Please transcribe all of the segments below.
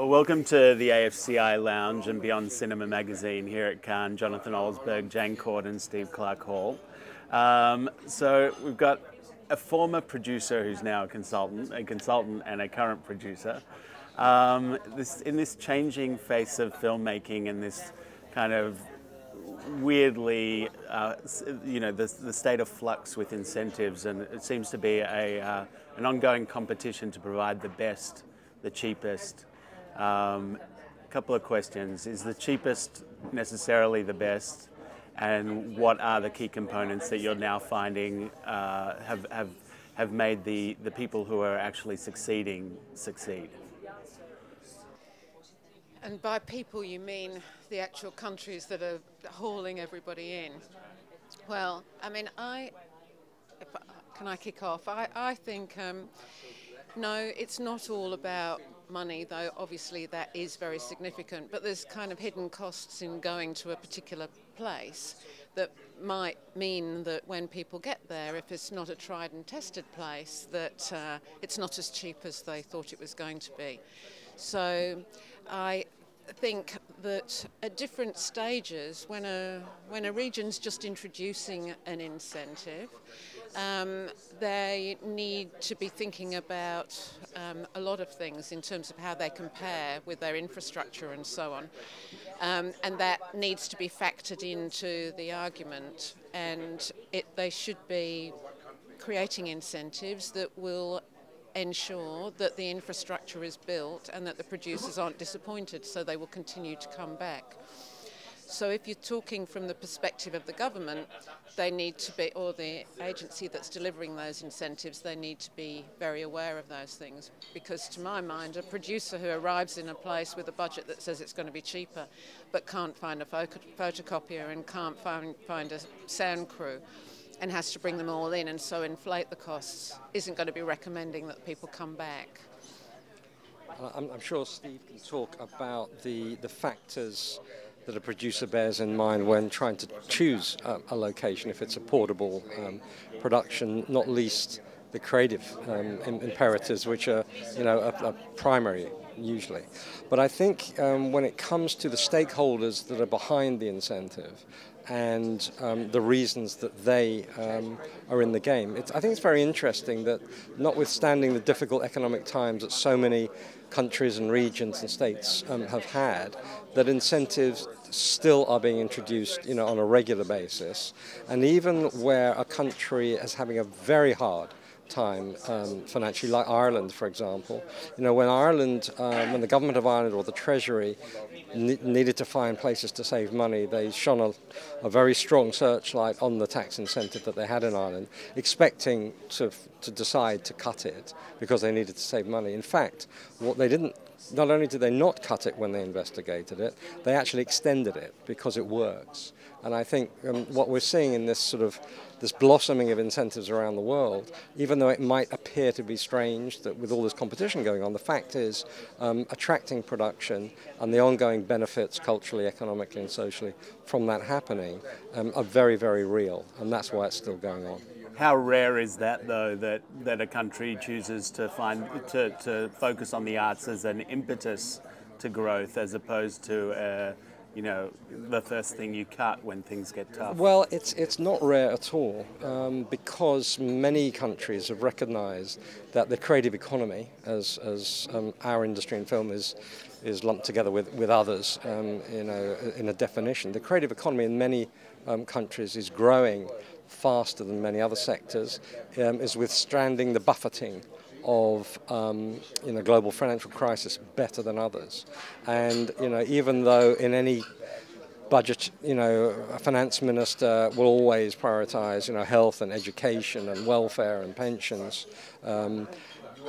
Well, welcome to the AFCI Lounge and Beyond Cinema magazine here at Cannes. Jonathan Olsberg, Jane Corden, Steve Clark Hall. Um, so we've got a former producer who's now a consultant, a consultant and a current producer. Um, this, in this changing face of filmmaking and this kind of weirdly, uh, you know, the, the state of flux with incentives, and it seems to be a, uh, an ongoing competition to provide the best, the cheapest, um, a couple of questions. Is the cheapest necessarily the best? And what are the key components that you're now finding uh, have, have, have made the, the people who are actually succeeding succeed? And by people, you mean the actual countries that are hauling everybody in. Well, I mean, I can I kick off? I, I think um, no, it's not all about money, though obviously that is very significant, but there's kind of hidden costs in going to a particular place that might mean that when people get there, if it's not a tried and tested place, that uh, it's not as cheap as they thought it was going to be. So I think that at different stages, when a, when a region's just introducing an incentive, um, they need to be thinking about um, a lot of things in terms of how they compare with their infrastructure and so on. Um, and that needs to be factored into the argument. And it, they should be creating incentives that will ensure that the infrastructure is built and that the producers aren't disappointed, so they will continue to come back. So if you're talking from the perspective of the government, they need to be, or the agency that's delivering those incentives, they need to be very aware of those things. Because to my mind, a producer who arrives in a place with a budget that says it's going to be cheaper, but can't find a photocopier and can't find, find a sound crew, and has to bring them all in and so inflate the costs, isn't going to be recommending that people come back. I'm, I'm sure Steve can talk about the, the factors that a producer bears in mind when trying to choose a, a location, if it's a portable um, production, not least the creative um, imperatives, which are, you know, a, a primary usually. But I think um, when it comes to the stakeholders that are behind the incentive and um, the reasons that they um, are in the game, I think it's very interesting that, notwithstanding the difficult economic times that so many countries and regions and states um, have had, that incentives still are being introduced you know, on a regular basis. And even where a country is having a very hard time um, financially, like Ireland, for example. You know, when Ireland, um, when the government of Ireland or the Treasury ne needed to find places to save money, they shone a, a, very strong searchlight on the tax incentive that they had in Ireland, expecting to, to decide to cut it because they needed to save money. In fact, what they didn't not only did they not cut it when they investigated it, they actually extended it because it works. And I think um, what we're seeing in this sort of this blossoming of incentives around the world, even though it might appear to be strange that with all this competition going on, the fact is um, attracting production and the ongoing benefits culturally, economically, and socially from that happening um, are very, very real, and that's why it's still going on. How rare is that, though, that, that a country chooses to find to, to focus on the arts as an impetus to growth, as opposed to uh, you know the first thing you cut when things get tough? Well, it's it's not rare at all um, because many countries have recognised that the creative economy, as as um, our industry in film is is lumped together with with others, um, you know, in a definition, the creative economy in many um, countries is growing faster than many other sectors, um, is withstanding the buffeting of um, you know global financial crisis better than others. And you know even though in any budget, you know, a finance minister will always prioritize, you know, health and education and welfare and pensions. Um,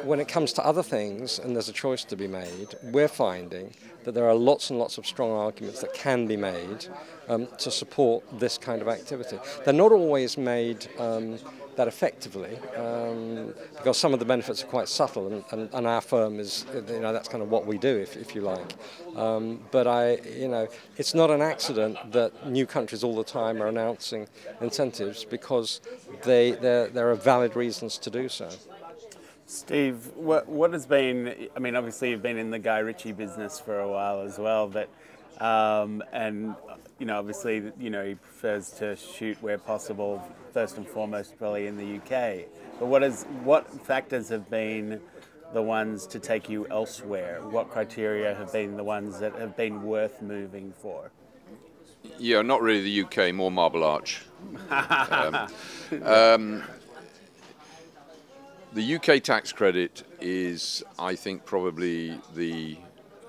when it comes to other things, and there's a choice to be made, we're finding that there are lots and lots of strong arguments that can be made um, to support this kind of activity. They're not always made um, that effectively um, because some of the benefits are quite subtle, and, and, and, our firm is, you know, that's kind of what we do, if, if you like. Um, but I, you know, it's not an accident that new countries all the time are announcing incentives because they, there, there are valid reasons to do so. Steve, what, what has been, I mean, obviously you've been in the Guy Ritchie business for a while as well, but, um, and, you know, obviously, you know, he prefers to shoot where possible, first and foremost, probably in the UK. But what is, what factors have been the ones to take you elsewhere? What criteria have been the ones that have been worth moving for? Yeah, not really the UK, more Marble Arch. um, um, the UK tax credit is, I think, probably the,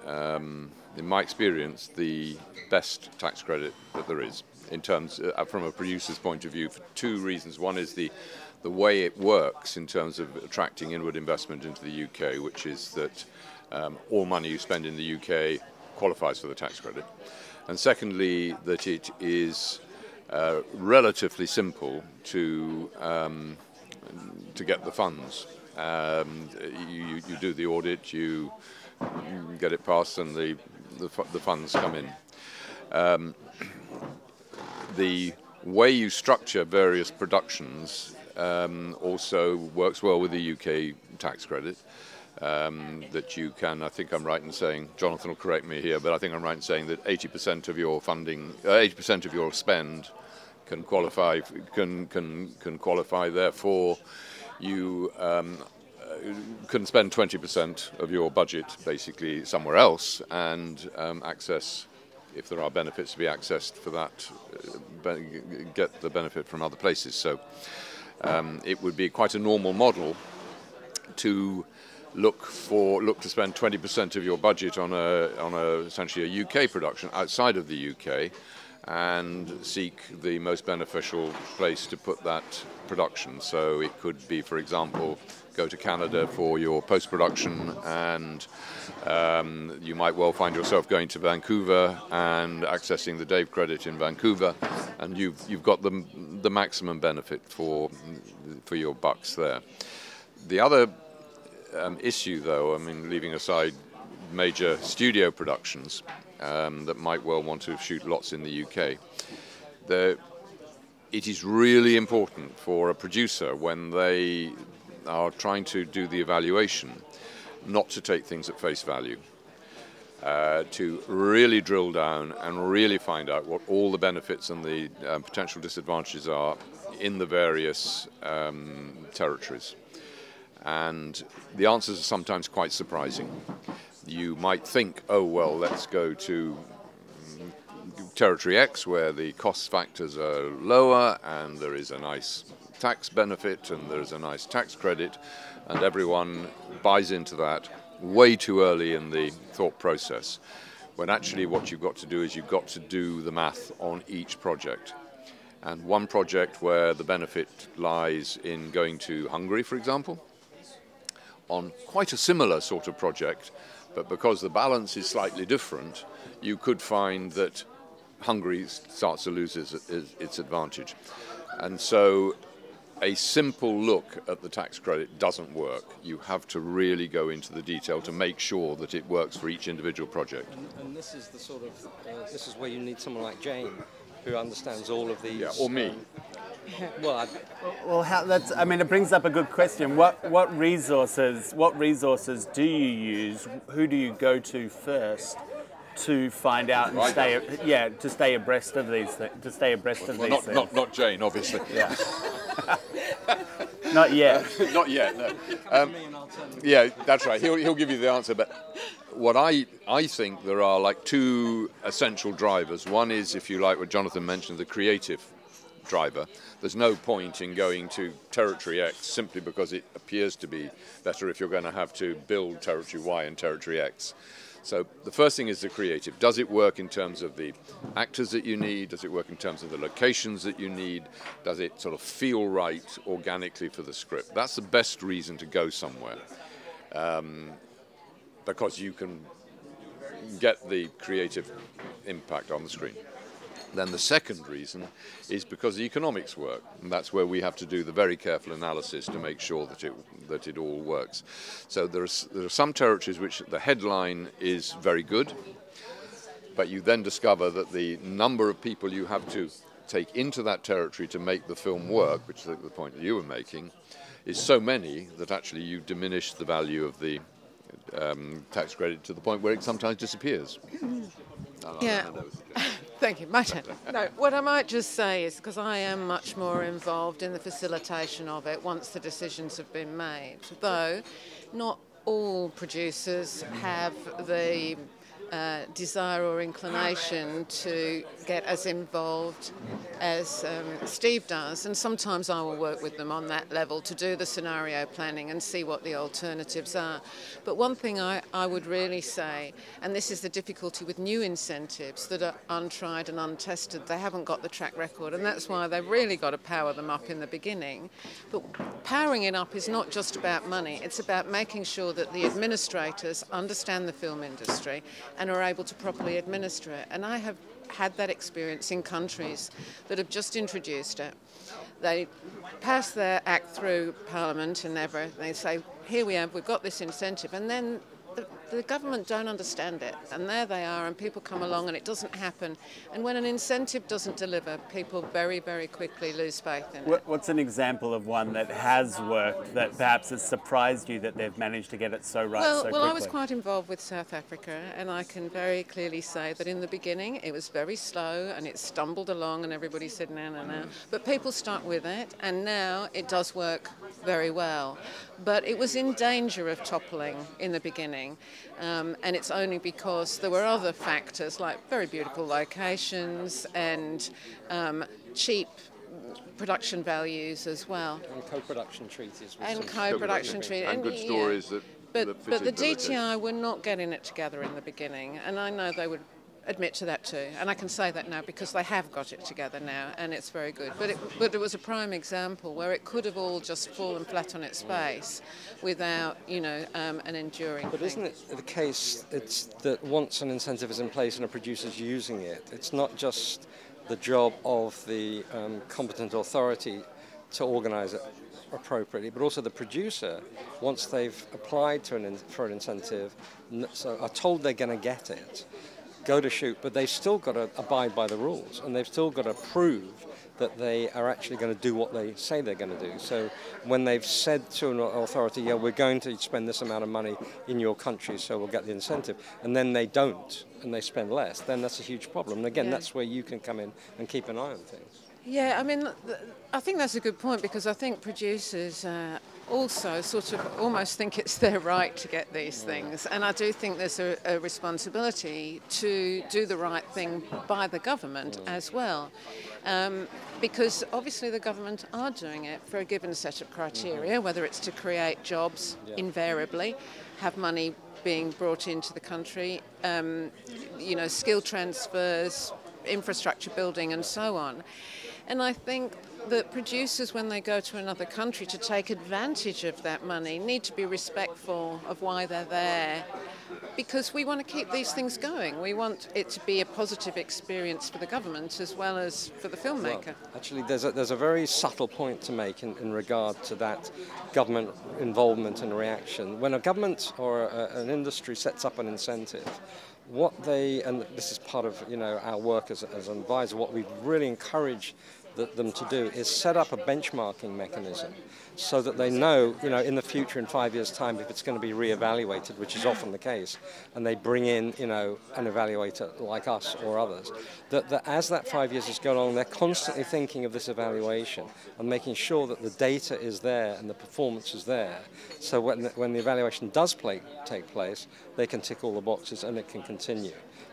um, in my experience, the best tax credit that there is in terms, uh, from a producer's point of view, for two reasons. One is the the way it works in terms of attracting inward investment into the UK, which is that um, all money you spend in the UK qualifies for the tax credit. And secondly, that it is uh, relatively simple to um, to get the funds. Um, you, you, do the audit, you get it passed, and the the, the funds come in. Um, the way you structure various productions um, also works well with the UK tax credit. Um, that you can, I think I'm right in saying, Jonathan will correct me here, but I think I'm right in saying that 80% of your funding, uh, 80% of your spend can qualify, can, can, can qualify, therefore you um, uh, can spend 20% of your budget basically somewhere else and um, access, if there are benefits to be accessed for that, uh, get the benefit from other places. So um, it would be quite a normal model to look for look to spend 20% of your budget on a on a essentially a UK production outside of the UK and seek the most beneficial place to put that production. So it could be, for example, go to Canada for your post production, and um, you might well find yourself going to Vancouver and accessing the Dave credit in Vancouver, and you've you've got the the maximum benefit for for your bucks there. The other um, issue, though, I mean, leaving aside major studio productions um, that might well want to shoot lots in the UK, the, it is really important for a producer when they are trying to do the evaluation not to take things at face value. Uh, to really drill down and really find out what all the benefits and the um, potential disadvantages are in the various um, territories. And the answers are sometimes quite surprising. You might think, oh, well, let's go to territory X where the cost factors are lower and there is a nice tax benefit and there's a nice tax credit, and everyone buys into that way too early in the thought process. When actually, what you've got to do is you've got to do the math on each project. And one project where the benefit lies in going to Hungary, for example, on quite a similar sort of project, but because the balance is slightly different, you could find that Hungary starts to lose its, its advantage. And so a simple look at the tax credit doesn't work. You have to really go into the detail to make sure that it works for each individual project. And, and this is the sort of uh, this is where you need someone like Jane, who understands all of these. Yeah, or me. Um, well, I, well, how, that's. I mean, it brings up a good question. What what resources what resources do you use? Who do you go to first? to find out and right. stay yeah to stay abreast of these things to stay abreast of well, these not, things. Not, not Jane, obviously. Yeah. not yet. not yet. No. Um, yeah, that's right. He'll he'll give you the answer. But what I I think there are like two essential drivers. One is, if you like, what Jonathan mentioned, the creative driver. There's no point in going to territory X simply because it appears to be better if you're going to have to build territory Y and territory X. So the first thing is the creative. Does it work in terms of the actors that you need? Does it work in terms of the locations that you need? Does it sort of feel right organically for the script? That's the best reason to go somewhere. Um, because you can get the creative impact on the screen. Then the second reason is because the economics work, and that's where we have to do the very careful analysis to make sure that it that it all works. So there are, there are some territories which the headline is very good, but you then discover that the number of people you have to take into that territory to make the film work, which is the point that you were making, is so many that actually you diminish the value of the um, tax credit to the point where it sometimes disappears. Yeah. Thank you. My turn. No, what I might just say is because I am much more involved in the facilitation of it once the decisions have been made, though not all producers have the uh, desire or inclination to get as involved as um, Steve does, and sometimes I will work with them on that level to do the scenario planning and see what the alternatives are. But one thing I, I would really say, and this is the difficulty with new incentives that are untried and untested, they haven't got the track record, and that's why they've really got to power them up in the beginning. But powering it up is not just about money, it's about making sure that the administrators understand the film industry and are able to properly administer it. And I have had that experience in countries that have just introduced it. They pass their act through Parliament and ever. They say, here we have, we've got this incentive. And then the, the, government don't understand it, and there they are, and people come along, and it doesn't happen. And when an incentive doesn't deliver, people very, very quickly lose faith in it. What's an example of one that has worked that perhaps has surprised you that they've managed to get it so right? Well, so well, quickly? I was quite involved with South Africa, and I can very clearly say that in the beginning it was very slow, and it stumbled along, and everybody said no, no, no. But people stuck with it, and now it does work very well. But it was in danger of toppling in the beginning. Um, and it's only because there were other factors like very beautiful locations and um, cheap production values as well. And co-production treaties. And co-production treaties. And, good stories yeah. that but, but the DTI were not getting it together in the beginning, and I know they would admit to that too. And I can say that now because they have got it together now and it's very good. But it, but it was a prime example where it could have all just fallen flat on its face without, you know, um, an enduring But thing. isn't it the case it's that once an incentive is in place and a producer's using it, it's not just the job of the um, competent authority to organise it appropriately, but also the producer, once they've applied to an for an incentive, so are told they're going to get it, go to shoot, but they've still got to abide by the rules and they've still got to prove that they are actually going to do what they say they're going to do. So when they've said to an authority, yeah, we're going to spend this amount of money in your country, so we'll get the incentive, and then they don't and they spend less, then that's a huge problem. And again, yeah. that's where you can come in and keep an eye on things. Yeah, I mean, I think that's a good point because I think producers uh, also sort of almost think it's their right to get these things. And I do think there's a, a responsibility to do the right thing by the government as well. Um, because obviously the government are doing it for a given set of criteria, whether it's to create jobs invariably, have money being brought into the country, um, you know, skill transfers, infrastructure building, and so on. And I think that producers, when they go to another country to take advantage of that money, need to be respectful of why they're there. Because we want to keep these things going. We want it to be a positive experience for the government as well as for the filmmaker. Well, actually, there's a, there's a very subtle point to make in, in regard to that government involvement and reaction. When a government or a, an industry sets up an incentive, what they, and this is part of you know our work as, as an advisor, what we really encourage them to do is set up a benchmarking mechanism so that they know, you know, in the future, in five years' time, if it's going to be re-evaluated, which is often the case, and they bring in, you know, an evaluator like us or others, that, that as that five years has gone on, they're constantly thinking of this evaluation and making sure that the data is there and the performance is there. So when the, when the evaluation does play, take place, they can tick all the boxes and it can continue.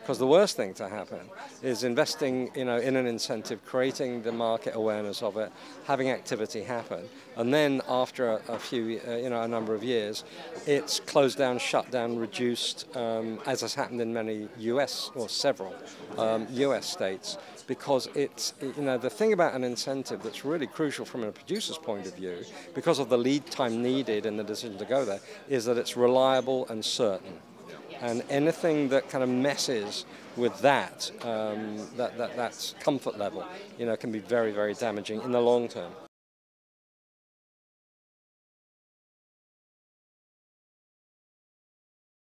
Because the worst thing to happen is investing, you know, in an incentive, creating the market awareness of it, having activity happen, and then after a, a few, uh, you know, a number of years, it's closed down, shut down, reduced, um, as has happened in many U.S. or several um, U.S. states, because it's, you know, the thing about an incentive that's really crucial from a producer's point of view, because of the lead time needed in the decision to go there, is that it's reliable and certain and anything that kind of messes with that, um, that, that, that comfort level, you know, can be very, very damaging in the long term.